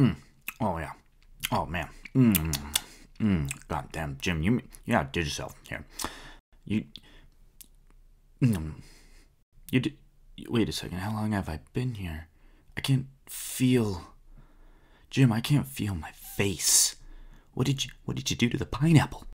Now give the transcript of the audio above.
Mm. Oh yeah. Oh man. Mm. Mm. God damn, Jim, you you outdid yourself here. You. Mm. You did. Wait a second. How long have I been here? I can't feel. Jim, I can't feel my face. What did you What did you do to the pineapple?